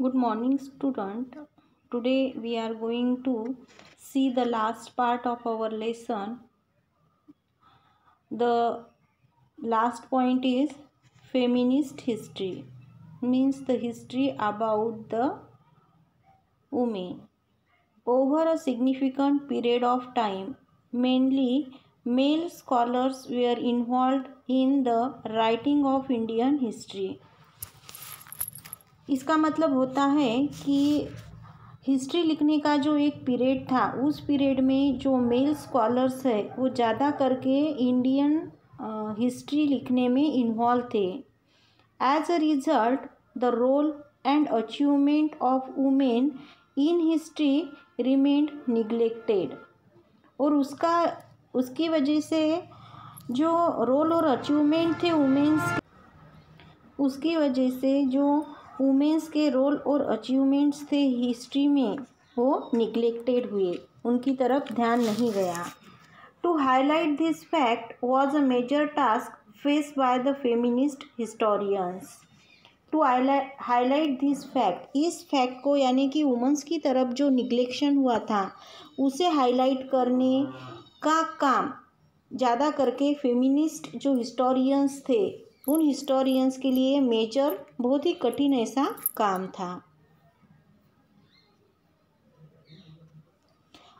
good morning student. Today we are going to see the last part of our lesson. The last point is feminist history. Means the history about the women. Over a significant period of time mainly male scholars were involved in the writing of indian history इसका मतलब होता है कि history लिखने का जो एक period था, उस पीरियड में जो मेल स्कॉलर्स है, वो ज़्यादा करके इंडियन हिस्ट्री लिखने में इन्वॉल्व थे। As a result the role and achievement of women in history remained neglected और उसका, उसकी वजह से जो रोल और अचीवमेंट थे वुमेन्स उसकी वजह से जो वुमेंस के रोल और अचीवमेंट्स थे हिस्ट्री में वो निगलेक्टेड हुए। उनकी तरफ़ ध्यान नहीं गया। To highlight this fact was a major task face by the feminist historians to highlight this fact इस फैक्ट को यानी कि वुमेंस की तरफ़ जो निगलेक्शन हुआ था, उसे हाईलाइट करने का काम ज़्यादा करके फेमिनिस्ट जो हिस्टोरियंस थे उन हिस्टोरियंस के लिए मेजर बहुत ही कठिन ऐसा काम था।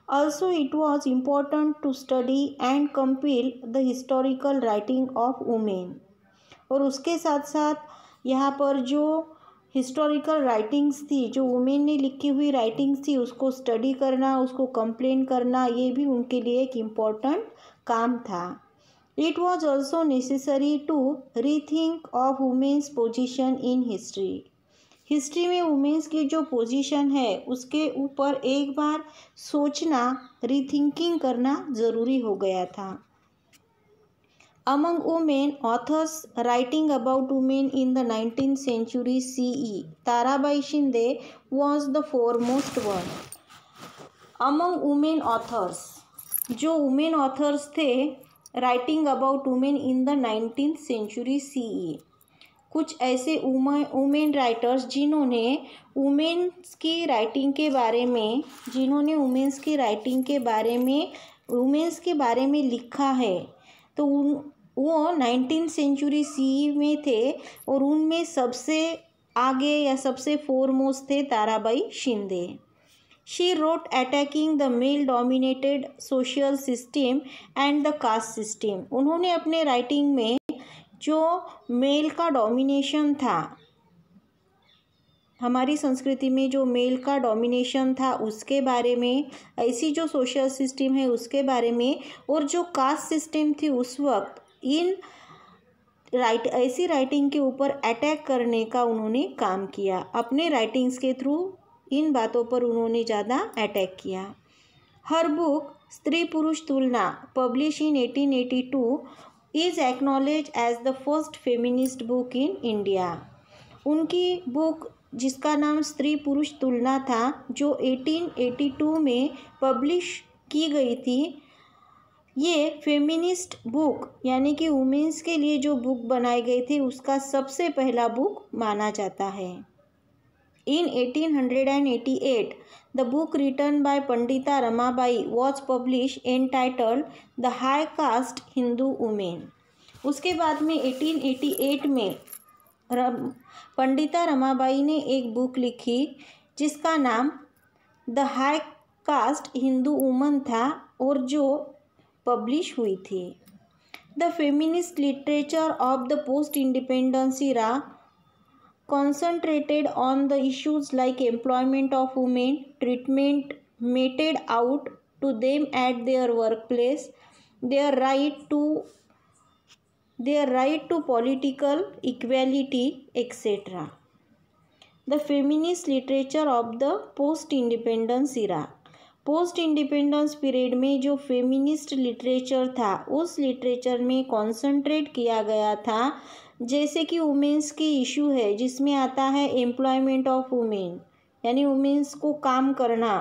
Also it was important to study and compile the historical writing of women और उसके साथ साथ यहाँ पर जो हिस्टोरिकल राइटिंग्स थी, जो वुमेन ने लिखी हुई राइटिंग्स थी, उसको स्टडी करना, उसको कंप्लेन करना, ये भी उनके लिए एक इंपॉर्टेंट काम था। It was also necessary to rethink of women's position in history. History में वुमेंस की जो पोजीशन है, उसके ऊपर एक बार सोचना रीथिंकिंग करना ज़रूरी हो गया था among women authors writing about women in the nineteen century C E Tarabai Shinde was the foremost one among women authors जो वुमेन ऑथर्स थे writing about women in the nineteen century C E कुछ ऐसे women writers जिन्होंने women's की writing के बारे में, जिन्होंने वुमेन्स की राइटिंग के बारे में वुमेन्स के बारे में लिखा है तो उन, वो नाइनटीन सेंचुरी सीई में थे और उनमें सबसे आगे या सबसे फोरमोस्ट थे Tarabai Shinde. She wrote attacking the male dominated social system and the caste system. उन्होंने अपने राइटिंग में जो मेल का डोमिनेशन था, हमारी संस्कृति में जो मेल का डोमिनेशन था, उसके बारे में, ऐसी जो सोशल सिस्टम है, उसके बारे में और जो कास्ट सिस्टम थी उस वक्त, इन राइट ऐसी राइटिंग के ऊपर अटैक करने का उन्होंने काम किया अपने राइटिंग्स के थ्रू इन बातों पर उन्होंने ज़्यादा अटैक किया। हर book Stri Purush Tulana publish in 1882 is acknowledge as the first feminist book in India उनकी बुक जिसका नाम स्त्री पुरुष तुलना था, जो 1882 में पब्लिश की गई थी, ये फेमिनिस्ट बुक यानी कि वुमेंस के लिए जो बुक बनाई गई थी, उसका सबसे पहला बुक माना जाता है। In 1888, book written written Pandita Ramabai Ramabai publish an title the high caste Hindu women उसके बाद में 1888 में पंडिता रमाबाई ने एक बुक लिखी जिसका नाम the high caste Hindu woman था और जो पब्लिश हुई थी। The feminist literature of the post independence independence era concentrated on the issues like employment of women, treatment meted out to them at their workplace, their right to their right to political equality, etc. The feminist literature of the post-independence era. Post independence period में जो feminist literature था उस literature में concentrate किया गया था जैसे कि वुमेंस की इशू है, जिसमें आता है एम्प्लॉयमेंट ऑफ़ वुमेन यानी वुमेंस को काम करना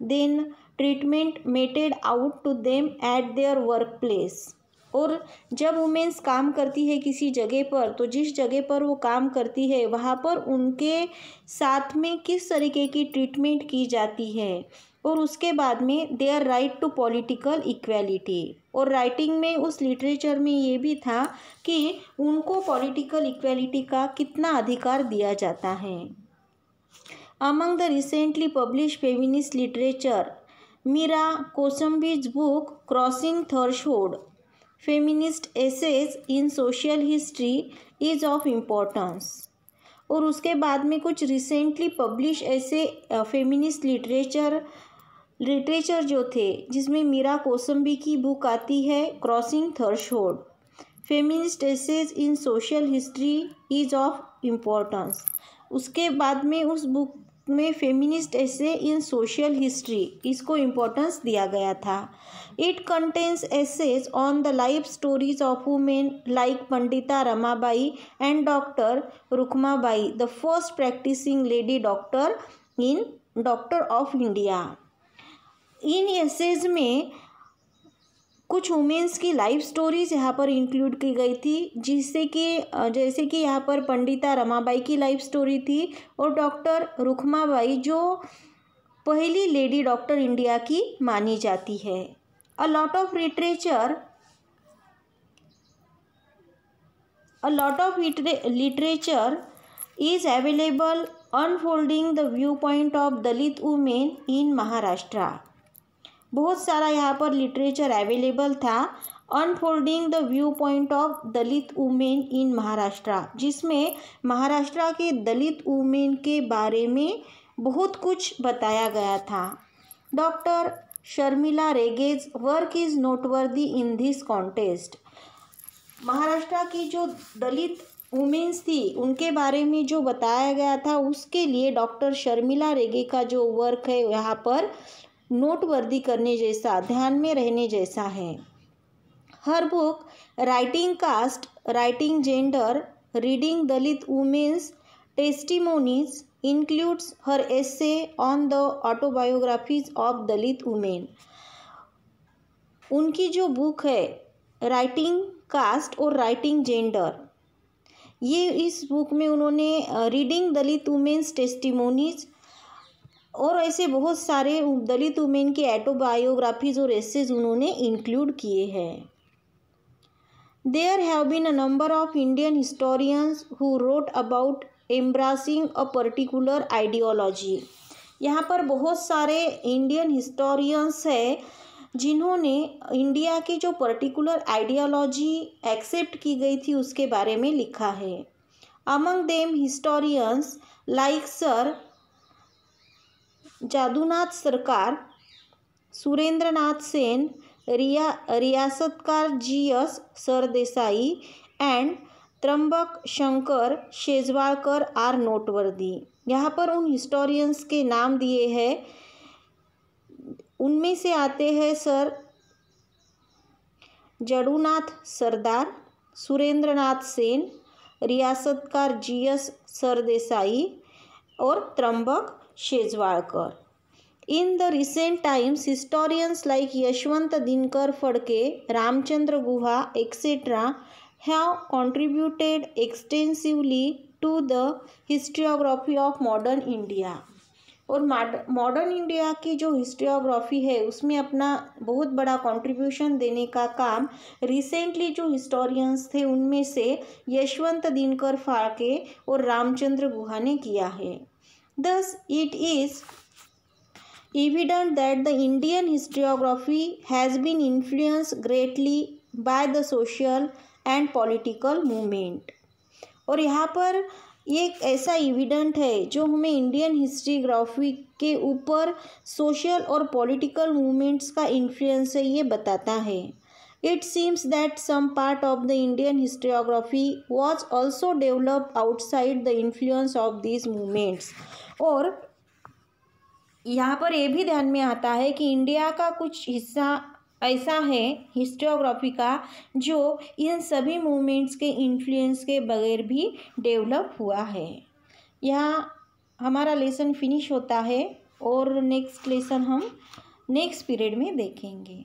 then treatment meted out to them at their work place और जब वुमेंस काम करती है किसी जगह पर तो जिस जगह पर वो काम करती है, वहाँ पर उनके साथ में किस तरीके की ट्रीटमेंट की जाती है? और उसके बाद में their right to political equality और राइटिंग में, उस लिटरेचर में ये भी था कि उनको पॉलिटिकल इक्वेलिटी का कितना अधिकार दिया जाता है। Among the recently publish feminist literature Meera Kosambi's book crossing thresholds feminist essays in social history is of importance और उसके बाद में कुछ रिसेंटली पब्लिश ऐसे फेमिनिस्ट लिटरेचर लिटरेचर जो थे, जिसमें मीरा कोसम्बी की बुक आती है crossing thresholds feminist essays in social history is of importance उसके बाद में उस बुक में feminist essays in social history इसको इम्पोर्टेंस दिया गया था। It contains essays on the life stories of women like Pandita Ramabai and doctor Rukhmabai the first practising lady doctor in doctor of India in essays में कुछ women's की life stories यहाँ पर include की गई थी, जिससे कि जैसे कि यहाँ पर पंडिता रमाबाई की लाइफ स्टोरी थी और डॉक्टर रुखमाबाई जो पहली लेडी डॉक्टर इंडिया की मानी जाती है। A lot of literature a lot of literature is available unfolding the view point of Dalit women in Maharashtra बहुत सारा यहाँ पर लिटरेचर अवेलेबल था। Unfolding the view point of Dalit women in Maharashtra जिसमें महाराष्ट्र के दलित वुमेन के बारे में बहुत कुछ बताया गया था। Doctor Sharmila Rege's work is noteworthy in this contest Maharashtra की जो दलित वुमेन्स थी, उनके बारे में जो बताया गया था, उसके लिए डॉक्टर शर्मिला रेगे का जो वर्क है, यहाँ पर नोटवर्दी करने जैसा, ध्यान में रहने जैसा है। Her book writing caste writing gender reading Dalit women's testimonies includes her essay on the autobiographies of Dalit women उनकी जो बुक है राइटिंग कास्ट और राइटिंग जेंडर ये इस बुक में उन्होंने रीडिंग दलित वुमेन्स टेस्टिमोनीज और ऐसे बहुत सारे दलित वुमेन के एटोबायोग्राफीज और एसेज उन्होंने इंक्लूड किए हैं। There have been a number of Indian historians who wrote about embracing a particular ideology यहाँ पर बहुत सारे इंडियन हिस्टोरियंस है जिन्होंने इंडिया की जो पर्टिकुलर आइडियोलॉजी एक्सेप्ट की गई थी उसके बारे में लिखा है। Among them historians like sir Jadunath Sarkar, Surendranath Sen, Riya Riyasatkar G S Sardesai and Trimbak Shankar Shejwalkar are noteworthy. यहाँ पर उन हिस्टोरियंस के नाम दिए हैं। उनमें से आते हैं sir Jadunath Sardar, Surendranath Sen Riyasatkar G S Sardesai और Trimbak Shejwalkar. In the recent times historians like Yashwant Dinkar Phadke Ramachandra Guha etcetera have contributed extensively to the historiography of modern India और modern India की जो हिस्ट्रियोग्राफी है, उसमें अपना बहुत बड़ा contribution देने का काम रिसेंटली जो हिस्टोरियंस थे, उनमें से यशवंत दिनकर फाड़के और रामचंद्र गुहा ने किया है। thus, it is evident that the indian historiography has been influenced greatly by the social and political movement. और यहाँ पर एक ऐसा इविडेंट है जो हमें इंडियन हिस्ट्रीग्राफी के ऊपर सोशल और पॉलिटिकल मूवमेंट्स का इन्फ्लुएंस है, ये बताता है। It seems that some part of the Indian historiography was also develop outside the influence of these movements और यहाँ पर यह भी ध्यान में आता है कि इंडिया का कुछ हिस्सा ऐसा है, हिस्टोग्राफी का, जो इन सभी मूवमेंट्स के इन्फ्लुएंस के बगैर भी डेवलप हुआ है। यहाँ हमारा लेसन फिनिश होता है और नेक्स्ट लेसन हम नेक्स्ट पीरियड में देखेंगे।